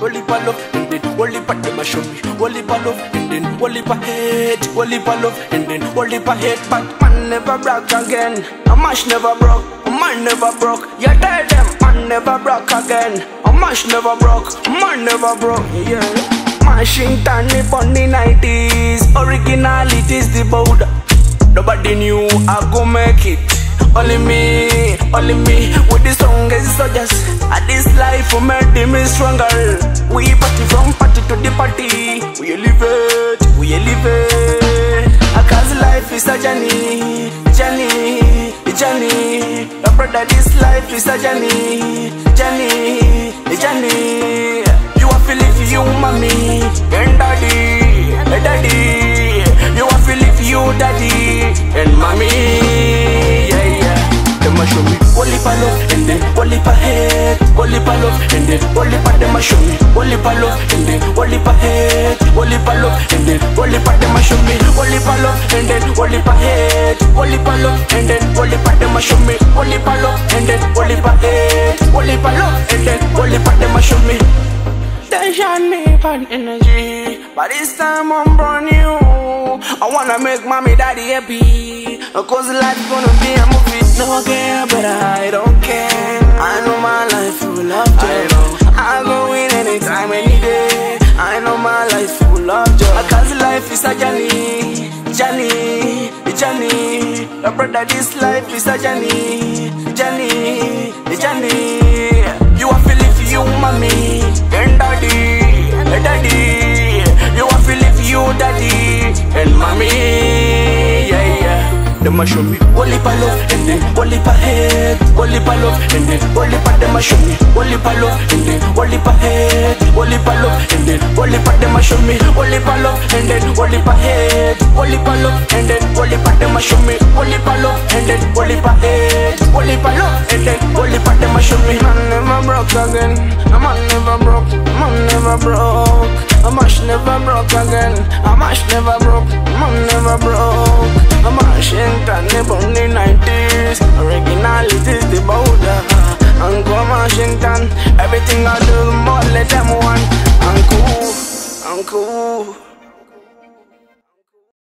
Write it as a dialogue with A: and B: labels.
A: Only pa love and then only pa me. Only pa love and then only pa hate. Only pa love and then only pa hate. But man never broke again. A mash never broke. A man never broke. You tell them man never broke again. A mash never broke. A man never broke. Yeah. Washington on the 90s. Originality is the bold. Nobody knew I go make it. Only me, only me with the strongest soldiers. At this life, we made me stronger. We elevate, we elevate. Cause life is a journey, journey, journey. My brother, this life is a journey, journey, journey. You are feeling for you, mommy, and daddy, and daddy. You are feeling for you, daddy, and mommy. Yeah, yeah. Them a show me only pa love and then only pa hate, only pa love and then only pa them a show me only pa love and then only hate, only pa love and then only pa them a show me only pa love and then only pa hate, only pa love and then only pa them a show me. Tension me bad energy, but this time I'm brand new. I wanna make mommy daddy happy, cause life gonna be a movie. No care, but I don't care. I know my life full of joy. I know I go win anytime, any day. I know my life full of joy. Cause life is a journey, journey, journey. My brother, this life is a journey, journey, journey. You are feeling for you, mommy, and daddy, and daddy. You are feeling for you, daddy, and mommy. Yeah, yeah. Them a show me only pa love and then only pa hate, only pa love and then only pa them a show me only pa love and then only pa hate, only pa love and then only pa them a show me only pa love and then only pa hate, Wally palo love and then Wally pa them show me. Wally palo love and then Wally pa hate eh, Wally pa love and then Wally pa show me. Man never broke again. A man never broke man never broke. A mash never broke again. A mash never broke man never broke. A mash in Tane Bundy 90s Originality is the border. Uncle Washington Everything I do more let them want Uncle Uncle.